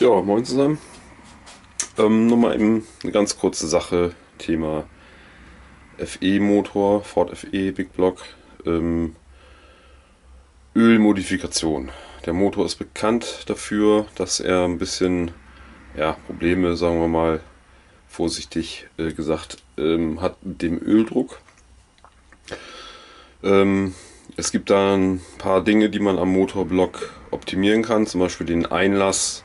Ja, moin zusammen. Ähm, Nochmal eben eine ganz kurze Sache, Thema FE-Motor, Ford FE Big Block, ähm, Ölmodifikation. Der Motor ist bekannt dafür, dass er ein bisschen ja, Probleme, sagen wir mal vorsichtig äh, gesagt, ähm, hat mit dem Öldruck. Ähm, es gibt da ein paar Dinge, die man am Motorblock optimieren kann, zum Beispiel den Einlass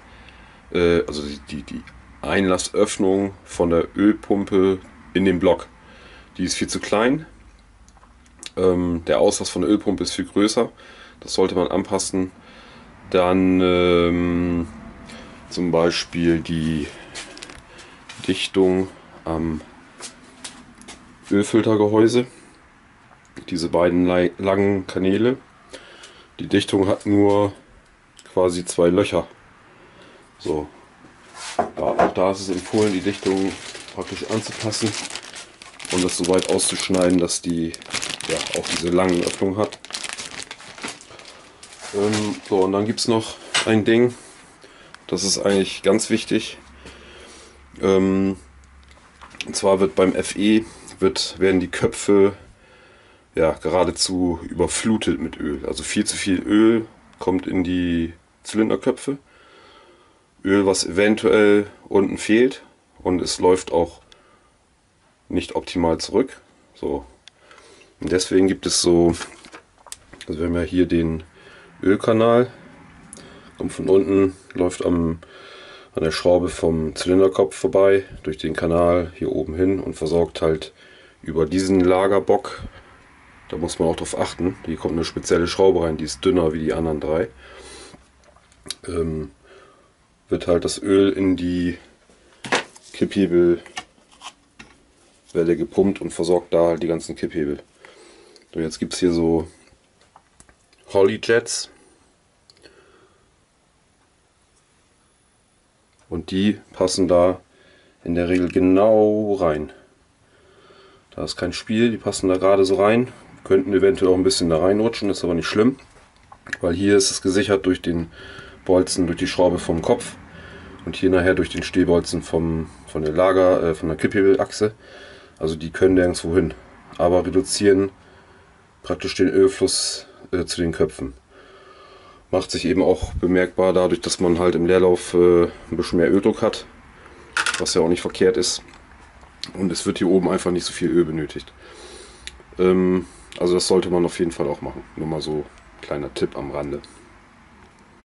äh, also die, die Einlassöffnung von der Ölpumpe in den Block. Die ist viel zu klein. Ähm, der Auslass von der Ölpumpe ist viel größer. Das sollte man anpassen. Dann ähm, zum Beispiel die Dichtung am Ölfiltergehäuse. Diese beiden langen Kanäle. Die Dichtung hat nur quasi zwei Löcher. So. auch da ist es empfohlen, die Dichtung praktisch anzupassen und das so weit auszuschneiden, dass die ja auch diese langen Öffnungen hat. Ähm, so, und dann gibt es noch ein Ding, das ist eigentlich ganz wichtig. Ähm, und zwar wird beim FE wird, werden die Köpfe ja, geradezu überflutet mit Öl. Also viel zu viel Öl kommt in die Zylinderköpfe. Öl, was eventuell unten fehlt und es läuft auch nicht optimal zurück. So. Und deswegen gibt es so, also wir haben ja hier den Ölkanal, kommt von unten, läuft am, an der Schraube vom Zylinderkopf vorbei, durch den Kanal hier oben hin und versorgt halt über diesen Lagerbock. Da muss man auch drauf achten. Hier kommt eine spezielle Schraube rein, die ist dünner wie die anderen drei. Ähm, wird halt das Öl in die Kipphebelwelle gepumpt und versorgt da halt die ganzen Kipphebel. So, jetzt gibt es hier so Holly Jets. Und die passen da in der Regel genau rein. Da ist kein Spiel, die passen da gerade so rein. Könnten eventuell auch ein bisschen da reinrutschen, ist aber nicht schlimm. Weil hier ist es gesichert durch den Bolzen durch die Schraube vom Kopf und hier nachher durch den Stehbolzen vom, von der Lager, äh, von der Kipphebelachse. Also die können nirgendwo hin, aber reduzieren praktisch den Ölfluss äh, zu den Köpfen. Macht sich eben auch bemerkbar dadurch, dass man halt im Leerlauf äh, ein bisschen mehr Öldruck hat, was ja auch nicht verkehrt ist. Und es wird hier oben einfach nicht so viel Öl benötigt. Ähm, also das sollte man auf jeden Fall auch machen. Nur mal so kleiner Tipp am Rande.